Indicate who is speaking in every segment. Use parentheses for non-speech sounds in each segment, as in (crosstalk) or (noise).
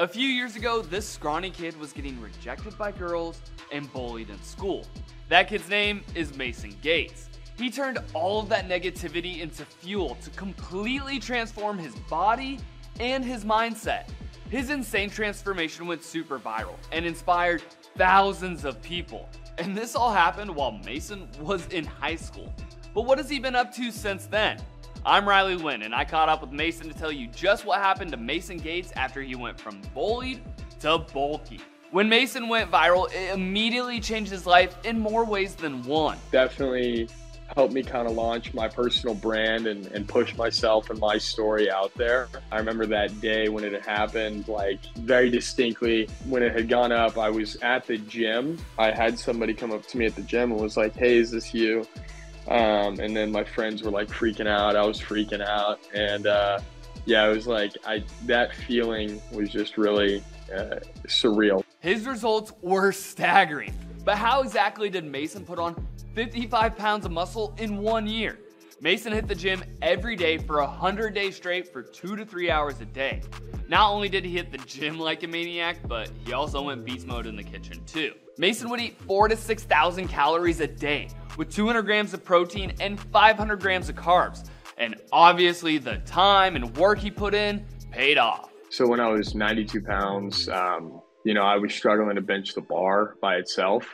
Speaker 1: A few years ago, this scrawny kid was getting rejected by girls and bullied in school. That kid's name is Mason Gates. He turned all of that negativity into fuel to completely transform his body and his mindset. His insane transformation went super viral and inspired thousands of people. And this all happened while Mason was in high school. But what has he been up to since then? I'm Riley Winn, and I caught up with Mason to tell you just what happened to Mason Gates after he went from bullied to bulky. When Mason went viral, it immediately changed his life in more ways than one.
Speaker 2: Definitely helped me kind of launch my personal brand and, and push myself and my story out there. I remember that day when it happened, like very distinctly. When it had gone up, I was at the gym. I had somebody come up to me at the gym and was like, Hey, is this you? Um, and then my friends were like freaking out. I was freaking out. And uh, yeah, it was like, I that feeling was just really uh, surreal.
Speaker 1: His results were staggering. But how exactly did Mason put on 55 pounds of muscle in one year? Mason hit the gym every day for 100 days straight for two to three hours a day. Not only did he hit the gym like a maniac, but he also went beast mode in the kitchen too. Mason would eat four to 6,000 calories a day with 200 grams of protein and 500 grams of carbs. And obviously, the time and work he put in paid off.
Speaker 2: So when I was 92 pounds, um, you know, I was struggling to bench the bar by itself.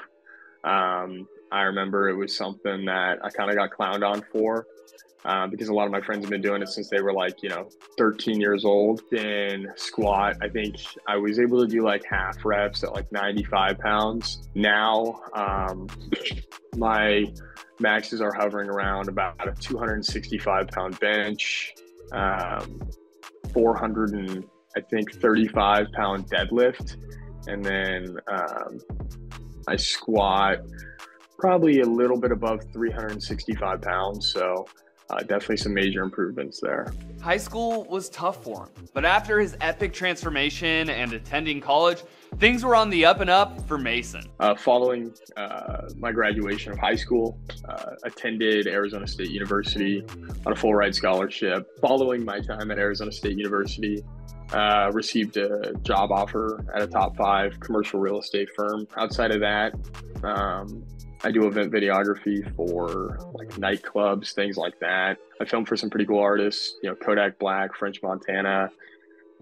Speaker 2: Um, I remember it was something that I kind of got clowned on for uh, because a lot of my friends have been doing it since they were like, you know, 13 years old. In squat, I think I was able to do like half reps at like 95 pounds. Now, um, (clears throat) my maxes are hovering around about a 265 pound bench, um, 400 and I think 35 pound deadlift, and then um, I squat probably a little bit above 365 pounds. So uh, definitely some major improvements there.
Speaker 1: High school was tough for him, but after his epic transformation and attending college, things were on the up and up for Mason.
Speaker 2: Uh, following uh, my graduation of high school, uh, attended Arizona State University on a full ride scholarship. Following my time at Arizona State University, uh, received a job offer at a top five commercial real estate firm. Outside of that, um, I do event videography for like nightclubs, things like that. I film for some pretty cool artists, you know, Kodak Black, French Montana.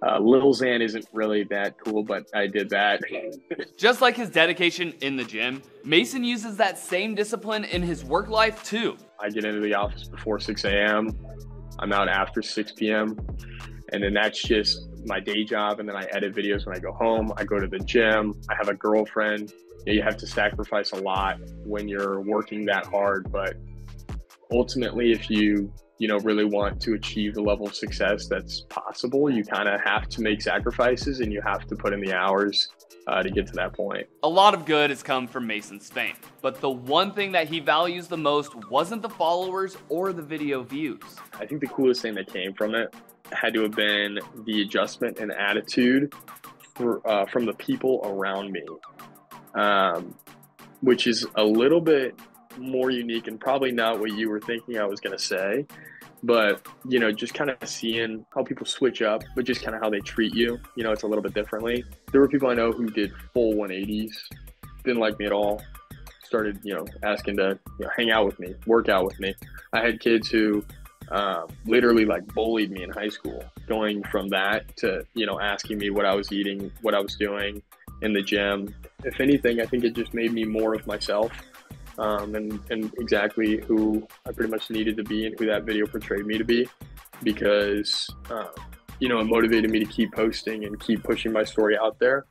Speaker 2: Uh, Lil Xan isn't really that cool, but I did that. (laughs)
Speaker 1: Just like his dedication in the gym, Mason uses that same discipline in his work life too.
Speaker 2: I get into the office before 6 a.m. I'm out after 6 p.m. And then that's just my day job. And then I edit videos when I go home. I go to the gym. I have a girlfriend. You, have to sacrifice a lot when you're working that hard. But ultimately, if you you know really want to achieve the level of success that's possible, you kind of have to make sacrifices and you have to put in the hours uh, to get to that point.
Speaker 1: A lot of good has come from Mason Spain, but the one thing that he values the most wasn't the followers or the video views.
Speaker 2: I think the coolest thing that came from it had to have been the adjustment and attitude for, uh, from the people around me, um, which is a little bit more unique and probably not what you were thinking I was going to say. But, you know, just kind of seeing how people switch up, but just kind of how they treat you, you know, it's a little bit differently. There were people I know who did full 180s, didn't like me at all, started, you know, asking to you know, hang out with me, work out with me. I had kids who um, literally like bullied me in high school, going from that to, you know, asking me what I was eating, what I was doing in the gym. If anything, I think it just made me more of myself um, and, and exactly who I pretty much needed to be and who that video portrayed me to be because, uh, you know, it motivated me to keep posting and keep pushing my story out there.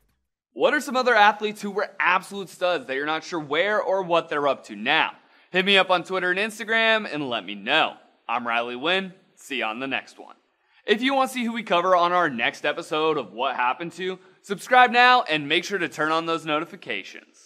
Speaker 1: What are some other athletes who were absolute studs that you're not sure where or what they're up to now? Hit me up on Twitter and Instagram and let me know. I'm Riley Winn. See you on the next one. If you want to see who we cover on our next episode of What Happened to, subscribe now and make sure to turn on those notifications.